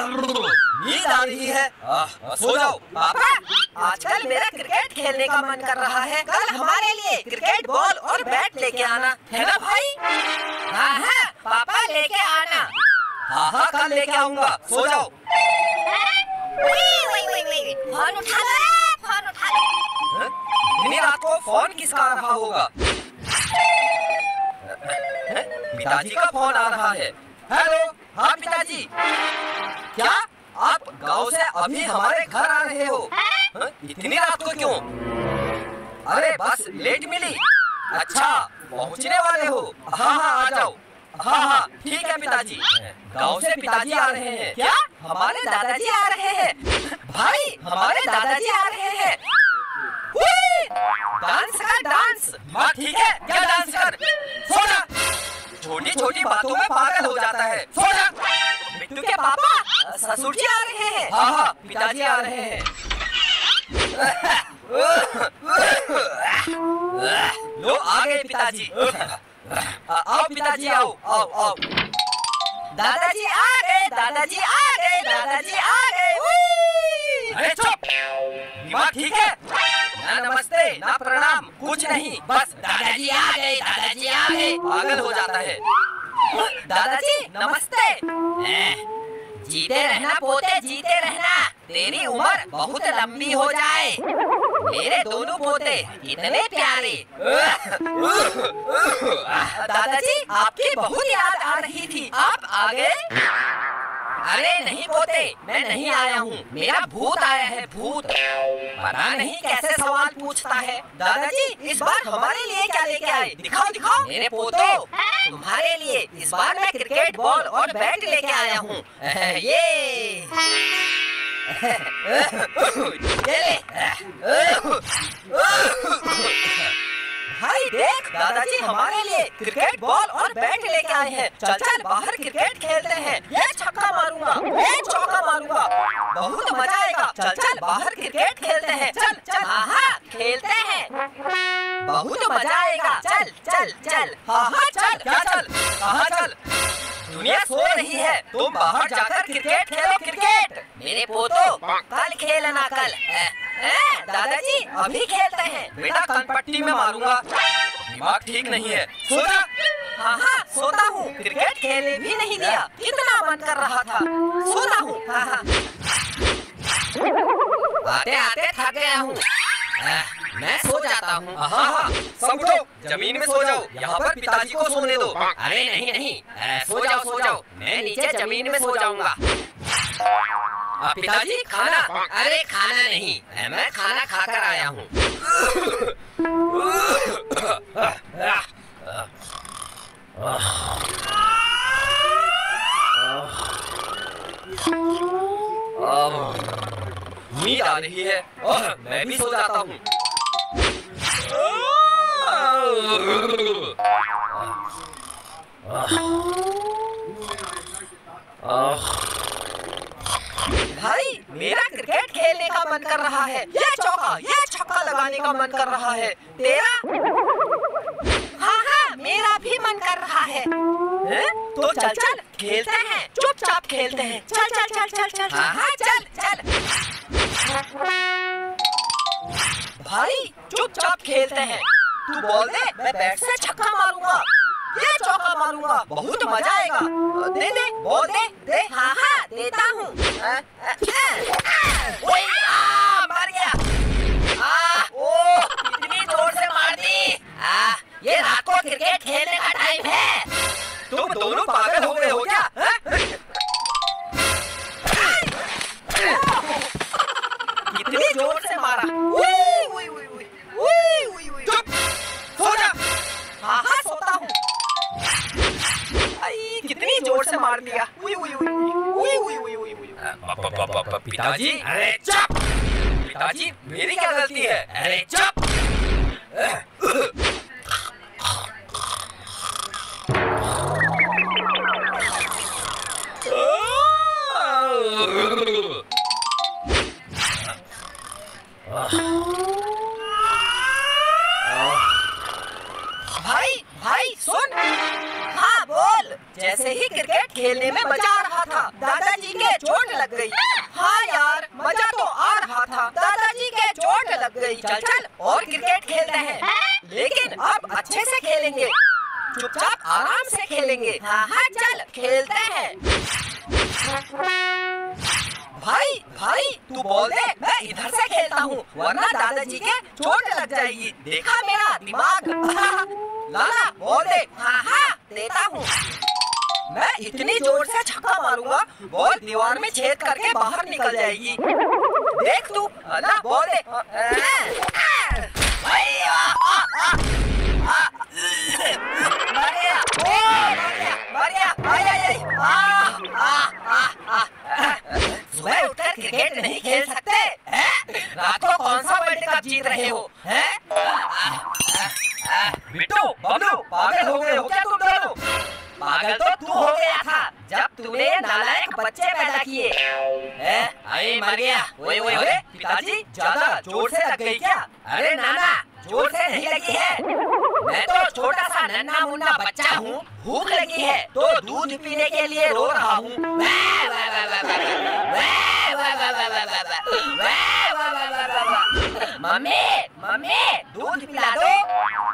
नींद आ रही है। सो जाओ। पापा आजकल मेरा क्रिकेट खेलने का मन कर रहा है। कल हमारे लिए क्रिकेट बॉल और बैट लेके आना है ना भाई? हाँ हाँ पापा लेके आना। हाँ हाँ कल लेके आऊँगा। सो जाओ। फ़ोन उठा लो फ़ोन उठा लो? रात को फ़ोन किसका आ रहा होगा? पिताजी का फ़ोन आ रहा है। हेलो हाँ पिताजी क्या? आप गाँव से अभी हमारे घर आ रहे हो। हैं? इतनी रात को क्यों? अरे बस लेट मिली। अच्छा पहुँचने वाले हो। हाँ हाँ आ जाओ। हाँ हाँ ठीक है पिताजी। गाँव से पिताजी आ रहे हैं। क्या? हमारे दादाजी आ रहे हैं। भाई हमारे दादाजी आ रहे हैं। डांस कर डांस। माँ ठीक है क्या डांस कर? छोटी छोटी बातों में पागल हो जाता है। सो जा बिट्टू के पापा ससुर जी आ रहे हैं। हाँ हाँ पिताजी आ रहे हैं। लो आ गए पिताजी। आओ पिताजी आओ आओ आओ। दादाजी आ गए दादाजी आ गए दादाजी आ गए। अरे चुप। दिमाग ठीक है? ना नमस्ते ना प्रणाम कुछ नहीं बस दादाजी आ गए दादाजी आ गए। पागल हो जाता है। दादाजी नमस्ते। जीते रहना, पोते जीते रहना। तेरी उम्र बहुत लंबी हो जाए। मेरे दोनों पोते इतने प्यारे। दादाजी, आपकी बहुत याद आ रही थी। आप आ गए? अरे नहीं पोते, मैं नहीं आया हूँ। मेरा भूत आया है, भूत। पता नहीं कैसे सवाल पूछता है? दादाजी, इस बार हमारे लिए क्या लेके आए? दिखाओ दिखाओ। मेरे पोतो, तुम्हारे लिए इस बार मैं क्रिकेट बॉल और बैट लेके आया हूँ। ये। भाई, देख, दादाजी हमारे लिए क्रिकेट बॉल और बैट लेके आए हैं। चल चल, बाहर क्रिकेट खेलते हैं। मारूँगा चौका मारूँगा बहुत मज़ा आएगा। चल चल, बाहर क्रिकेट खेलते हैं। चल चल हाँ हाँ खेलते हैं। बहुत मज़ा आएगा। चल चल चल हाँ हाँ चल क्या चल कहाँ चल। दुनिया सो रही है। तुम बाहर जाकर क्रिकेट खेलो क्रिकेट मेरे पोतो, कल खेलना, कल। दादाजी, अभी खेलते हैं। बेटा कनपट्टी में मारूँगा। दिमाग ठीक नहीं है। सो जा हाँ हाँ सोता हूँ, क्रिकेट खेलने भी नहीं दिया, कितना मन कर रहा था। सोता हूँ हाँ हाँ। आते आते थक गया हूँ। मैं सो जाता हूँ। हाँ सब उठो, ज़मीन में सो जाओ, यहाँ पर पिताजी को सोने दो। अरे नहीं नहीं सो जाओ सो जाओ। मैं नीचे ज़मीन में सो जाऊँगा। पिताजी, खाना? अरे खाना नहीं मैं खाना खाकर आया हूँ। नींद आ रही है ओह, मैं भी सो जाता हूँ। भाई मेरा क्रिकेट खेलने का मन कर रहा है। ये चौका ये छक्का लगाने का मन कर रहा है। तेरा? तो चल चल खेलते हैं। चुपचाप खेलते हैं। चल चल चल चल चल हाँ हाँ चल चल। भाई चुपचाप खेलते हैं। तू बोल दे मैं बैट से छक्का मारूँगा। ये चौका मारूँगा। बहुत मज़ा आएगा। दे दे बोल दे दे। हाँ हाँ देता हूँ। पिताजी, अरे चुप! पिताजी, मेरी क्या गलती है? अरे चुप! भाई भाई, सुन। हाँ बोल। जैसे ही क्रिकेट खेलने में मज़ा आ रहा था, दादाजी के चोट लग गई। हाँ यार मज़ा तो आ रहा था। दादाजी के चोट लग गई। चल चल और क्रिकेट खेलते हैं। लेकिन अब अच्छे से खेलेंगे। चुपचाप आराम से खेलेंगे। हाँ हाँ चल खेलते हैं। भाई भाई तू बोल दे मैं इधर से खेलता हूँ वरना दादाजी के चोट लग जाएगी। देखा मेरा दिमाग? लाला बोल दे। हाँ हाँ देता हूँ। मैं इतनी ज़ोर से छक्का मारूँगा बॉल दीवार में छेद करके बाहर निकल जाएगी। देख तू ना बॉल दे मर गया, मर गया, मर गया, तूने नालायक बच्चे पैदा किए अरे मर गया ओए ओए ओए पिताजी ज़्यादा ज़ोर से लग गई क्या अरे नाना ज़ोर से नहीं लगी है मैं तो छोटा सा नन्हा मुन्ना बच्चा हूँ भूख लगी है तो दूध पीने के लिए रो रहा हूँ मम्मी मम्मी दूध पिला दो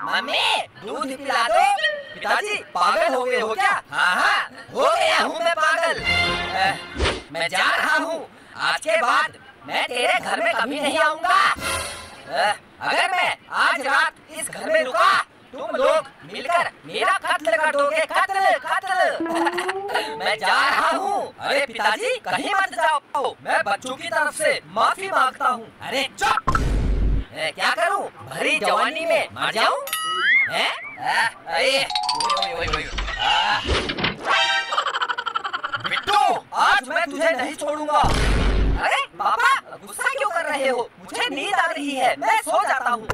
मम्मी दूध पिला दो पिताजी, पागल हो गए हो क्या? हाँ हाँ हो गया हूँ मैं पागल। मैं जा रहा हूँ। आज के बाद मैं तेरे घर में कभी नहीं आऊँगा। अगर मैं आज रात इस घर में रुका, तुम लोग मिलकर मेरा कत्ल कर दोगे। कत्ल कत्ल। मैं जा रहा हूँ। अरे पिताजी, कहीं मत जाओ। मैं बच्चों की तरफ़ से माफ़ी माँगता हूँ। अरे चुप। क्या करूँ? भरी जवानी में मर जाऊँ? बिट्टू आज मैं तुझे नहीं छोड़ूँगा अरे पापा गुस्सा क्यों कर रहे हो मुझे नींद आ रही है मैं सो जाता हूँ